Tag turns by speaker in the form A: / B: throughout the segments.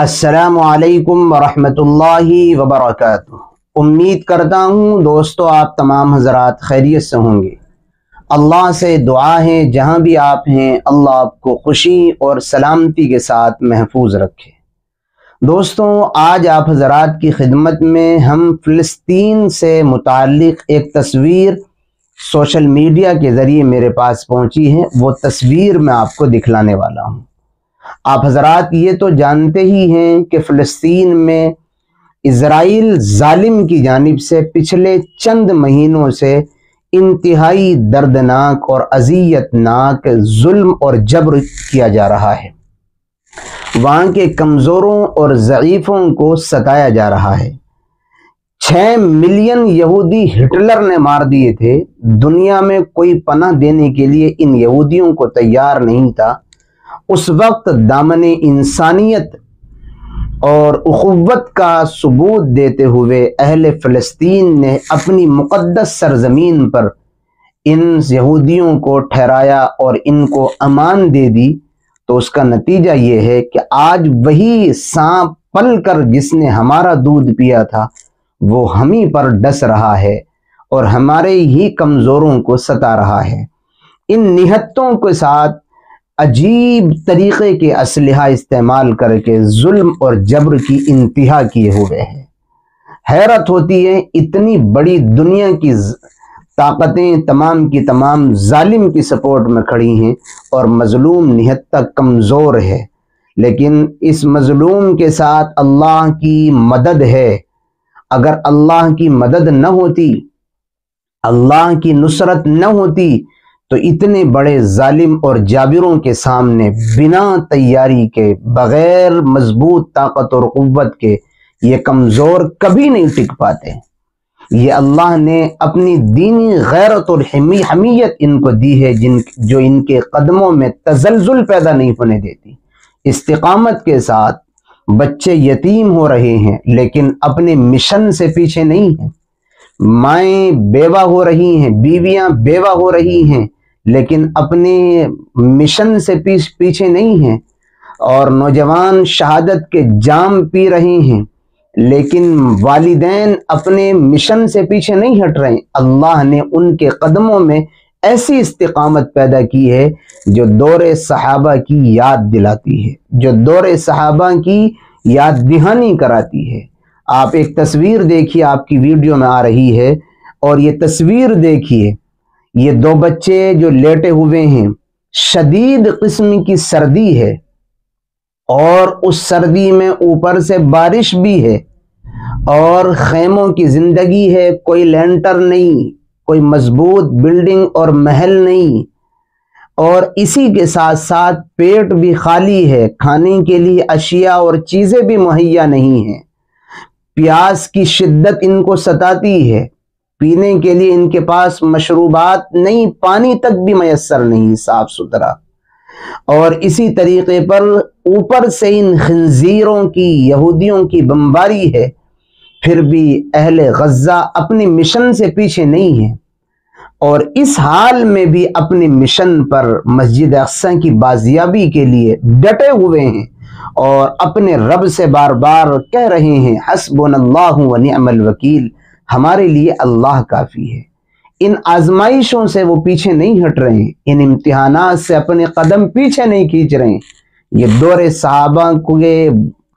A: असलकम वरहमतुल्लाहि वबरकatuh उम्मीद करता हूँ दोस्तों आप तमाम हजरात खैरियत से होंगे। अल्लाह से दुआ है, जहाँ भी आप हैं, अल्लाह आपको खुशी और सलामती के साथ महफूज रखे। दोस्तों, आज आप हजरात की खिदमत में हम फ़लस्तीन से मुतक़ एक तस्वीर सोशल मीडिया के ज़रिए मेरे पास पहुँची है। वो तस्वीर मैं आपको दिखलाने वाला हूँ। आप हजरात ये तो जानते ही हैं कि फ़लस्तीन में इसराइल जालिम की जानब से पिछले चंद महीनों से इंतहाई दर्दनाक और अजियतनाक जुल्म और जबर किया जा रहा है। वहाँ के कमज़ोरों और ज़यीफ़ों को सताया जा रहा है। छः मिलियन यहूदी हिटलर ने मार दिए थे। दुनिया में कोई पनाह देने के लिए इन यहूदियों को तैयार नहीं था। उस वक्त दामन इंसानियत और उखवत का सबूत देते हुए अहल फ़लस्तीन ने अपनी मुक़दस सरजमीन पर इन यहूदियों को ठहराया और इनको अमान दे दी तो उसका नतीजा ये है कि आज वही सांप पल कर जिसने हमारा दूध पिया था, वो हम ही पर डस रहा है और हमारे ही कमज़ोरों को सता रहा है। इन निहत्तों के साथ अजीब तरीके के असलहा इस्तेमाल करके जुल्म और जबर की इंतहा किए हुए हैं। हैरत होती है इतनी बड़ी दुनिया की ताकतें तमाम की तमाम जालिम की सपोर्ट में खड़ी हैं और मज़लूम निहत तक कमज़ोर है। लेकिन इस मज़लूम के साथ अल्लाह की मदद है। अगर अल्लाह की मदद न होती, अल्लाह की नुसरत न होती तो इतने बड़े जालिम और जाबिरों के सामने बिना तैयारी के, बगैर मज़बूत ताकत और क़वत के, ये कमज़ोर कभी नहीं टिक पाते। ये अल्लाह ने अपनी दीनी गैरत और हमीयत इनको दी है, जिन, जो इनके कदमों में तजलजुल पैदा नहीं होने देती। इस्तकामत के साथ बच्चे यतीम हो रहे हैं, लेकिन अपने मिशन से पीछे नहीं हैं। माएँ बेवा हो रही हैं, बीवियाँ बेवा हो रही हैं लेकिन अपने मिशन से पीछ, पीछे नहीं हैं और नौजवान शहादत के जाम पी रहे हैं, लेकिन वालिदैन अपने मिशन से पीछे नहीं हट रहे। अल्लाह ने उनके कदमों में ऐसी इस्तकामत पैदा की है जो दौरे सहाबा की याद दिलाती है, जो दौरे सहाबा की याद दहानी कराती है। आप एक तस्वीर देखिए, आपकी वीडियो में आ रही है और ये तस्वीर देखिए ये दो बच्चे जो लेटे हुए हैं, शदीद किस्म की सर्दी है और उस सर्दी में ऊपर से बारिश भी है और खेमों की ज़िंदगी है, कोई लेंटर नहीं, कोई मज़बूत बिल्डिंग और महल नहीं और इसी के साथ साथ पेट भी खाली है, खाने के लिए अशिया और चीज़ें भी मुहैया नहीं है। प्यास की शिद्दत इनको सताती है। पीने के लिए इनके पास मशरूबात नहीं, पानी तक भी मैसर नहीं, साफ़ सुथरा। और इसी तरीके पर ऊपर से इन खंजीरों की, यहूदियों की बमबारी है, फिर भी अहले गज़ा अपने मिशन से पीछे नहीं है। और इस हाल में भी अपने मिशन पर मस्जिद अक्सा की बाजियाबी के लिए डटे हुए हैं और अपने रब से बार बार कह रहे हैं हसबन वकील हमारे लिए अल्लाह काफ़ी है। इन आजमाइशों से वो पीछे नहीं हट रहे हैं। इन इम्तिहान से अपने कदम पीछे नहीं खींच रहे हैं। ये दौरे साहबा को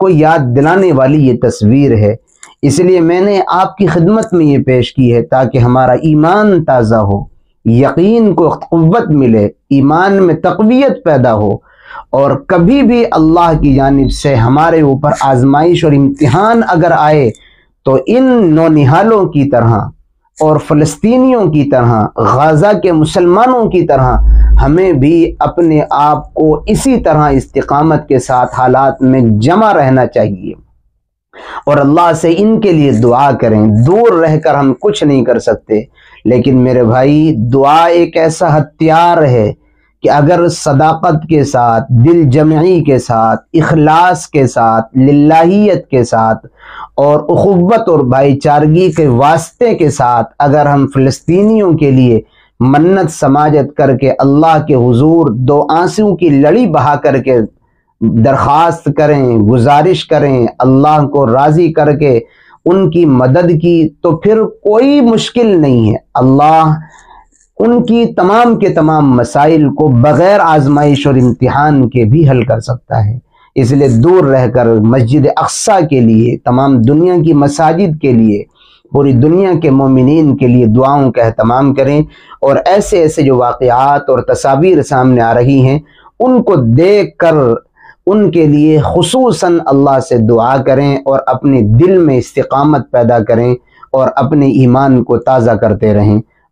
A: को याद दिलाने वाली ये तस्वीर है। इसलिए मैंने आपकी खिदमत में ये पेश की है ताकि हमारा ईमान ताज़ा हो, यकीन को क़वत मिले, ईमान में तकवीत पैदा हो और कभी भी अल्लाह की जानब से हमारे ऊपर आजमाइश और इम्तहान अगर आए तो इन नौनिहालों की तरह और फ़लस्तीनियों की तरह, गाज़ा के मुसलमानों की तरह, हमें भी अपने आप को इसी तरह इस्तकामत के साथ हालात में जमा रहना चाहिए। और अल्लाह से इनके लिए दुआ करें। दूर रहकर हम कुछ नहीं कर सकते। लेकिन मेरे भाई, दुआ एक ऐसा हथियार है कि अगर सदाकत के साथ दिल जमई के साथ, इखलास के साथ लाहियत के साथ और उखवत और भाईचारगी के वास्ते के साथ अगर हम फ़लस्तीनियों के लिए मन्नत समाजत करके अल्लाह के हुजूर दो आँसू की लड़ी बहा करके दरख्वास्त करें, गुजारिश करें, अल्लाह को राज़ी करके उनकी मदद की तो फिर कोई मुश्किल नहीं है। अल्लाह उनकी तमाम के तमाम मसाइल को बग़ैर आजमाइश और इम्तिहान के भी हल कर सकता है। इसलिए दूर रहकर मस्जिद अक्सा के लिए, तमाम दुनिया की मसाजिद के लिए, पूरी दुनिया के मोमिन के लिए दुआओं का अहतमाम करें और ऐसे ऐसे जो वाक़ात और तस्वीर सामने आ रही हैं, उनको देख कर उनके लिए खसूस अल्लाह से दुआ करें और अपने दिल में इस्तकामत पैदा करें और अपने ईमान को ताज़ा करते रहें।